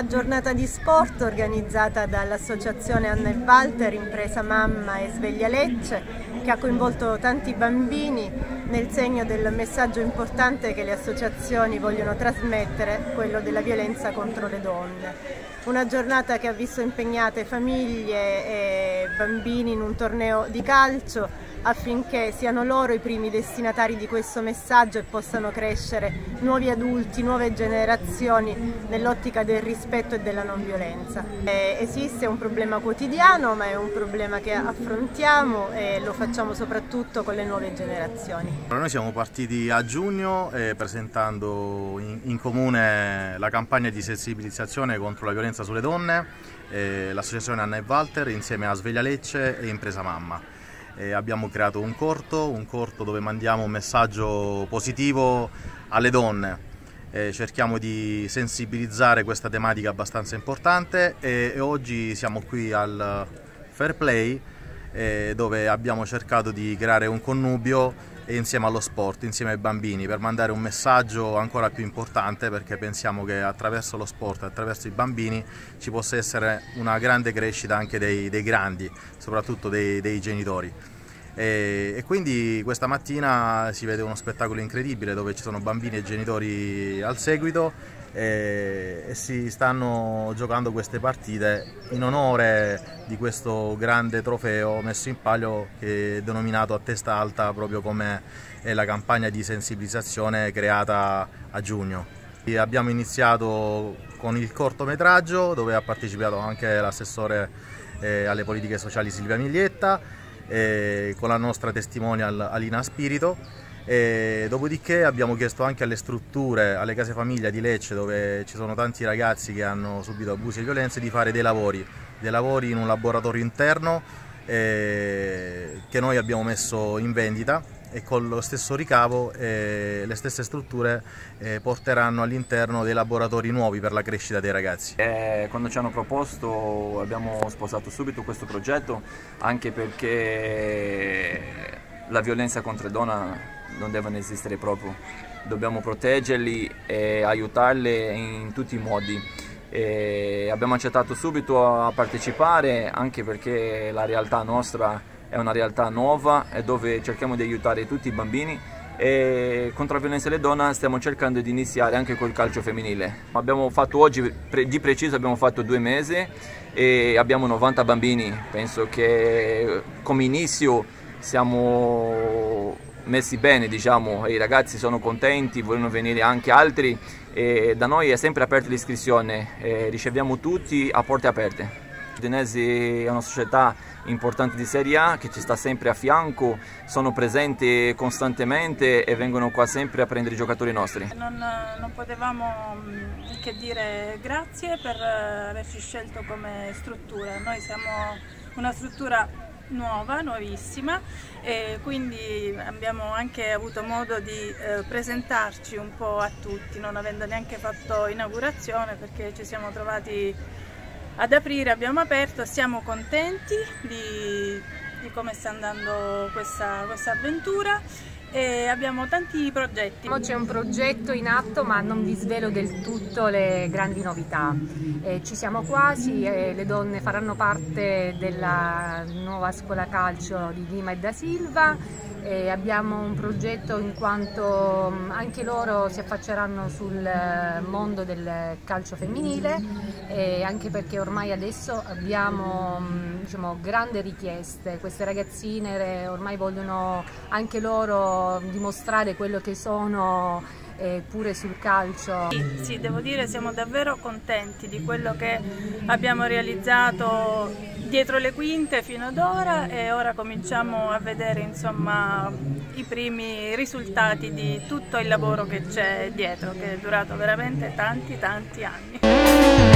giornata di sport organizzata dall'associazione Anna e Walter, impresa Mamma e Sveglia Lecce, che ha coinvolto tanti bambini nel segno del messaggio importante che le associazioni vogliono trasmettere, quello della violenza contro le donne. Una giornata che ha visto impegnate famiglie e bambini in un torneo di calcio affinché siano loro i primi destinatari di questo messaggio e possano crescere nuovi adulti, nuove generazioni nell'ottica del rispetto e della non violenza. Eh, esiste un problema quotidiano ma è un problema che affrontiamo e lo facciamo soprattutto con le nuove generazioni. Noi siamo partiti a giugno eh, presentando in, in, comune la campagna di sensibilizzazione contro la violenza sulle donne, eh, l'associazione Anna e Walter insieme a Sveglia Lecce e Impresa Mamma e abbiamo creato un corto, un corto dove mandiamo un messaggio positivo alle donne. E cerchiamo di sensibilizzare questa tematica abbastanza importante e, e oggi siamo qui al Fair Play eh, dove abbiamo cercato di creare un connubio insieme allo sport, insieme ai bambini, per mandare un messaggio ancora più importante perché pensiamo che attraverso lo sport, attraverso i bambini ci possa essere una grande crescita anche dei, dei grandi, soprattutto dei, dei genitori. E, e, quindi questa mattina si vede uno spettacolo incredibile dove ci sono bambini e genitori al seguito e, e, si stanno giocando queste partite in onore di questo grande trofeo messo in palio che è denominato a testa alta proprio come è la campagna di sensibilizzazione creata a giugno. E abbiamo iniziato con il cortometraggio dove ha partecipato anche l'assessore eh, alle politiche sociali Silvia Miglietta eh, con la nostra testimonial Alina Spirito. E dopodiché abbiamo chiesto anche alle strutture, alle case famiglia di Lecce dove ci sono tanti ragazzi che hanno subito abusi e violenze di fare dei lavori, dei lavori in un laboratorio interno eh, che noi abbiamo messo in vendita e con lo stesso ricavo eh, le stesse strutture eh, porteranno all'interno dei laboratori nuovi per la crescita dei ragazzi. Eh, quando ci hanno proposto abbiamo sposato subito questo progetto anche perché la violenza contro le donne non deve esistere proprio, dobbiamo proteggerli e aiutarle in tutti i modi. E abbiamo accettato subito a partecipare anche perché la realtà nostra è una realtà nuova dove cerchiamo di aiutare tutti i bambini e contro la violenza delle donne stiamo cercando di iniziare anche col calcio femminile. Abbiamo fatto oggi, di preciso abbiamo fatto due mesi e abbiamo 90 bambini, penso che come inizio siamo messi bene, diciamo, i ragazzi sono contenti, vogliono venire anche altri e da noi è sempre aperta l'iscrizione, riceviamo tutti a porte aperte. Udinese è una società importante di Serie A che ci sta sempre a fianco, sono presenti costantemente e vengono qua sempre a prendere i giocatori nostri. Non, non potevamo mm, che dire grazie per averci scelto come struttura, noi siamo una struttura nuova, nuovissima e quindi abbiamo anche avuto modo di eh, presentarci un po' a tutti, non avendo neanche fatto inaugurazione perché ci siamo trovati ad aprire, abbiamo aperto, siamo contenti di, di come sta andando questa, questa avventura e abbiamo tanti progetti. C'è un progetto in atto ma non vi svelo del tutto le grandi novità. Eh, ci siamo quasi, eh, le donne faranno parte della nuova scuola calcio di Lima e da Silva e abbiamo un progetto in quanto anche loro si affacceranno sul eh, mondo del calcio femminile anche perché ormai adesso abbiamo diciamo, grandi richieste, queste ragazzine ormai vogliono anche loro dimostrare quello che sono eh, pure sul calcio. Sì, sì, devo dire siamo davvero contenti di quello che abbiamo realizzato dietro le quinte fino ad ora e ora cominciamo a vedere insomma, i primi risultati di tutto il lavoro che c'è dietro, che è durato veramente tanti tanti anni.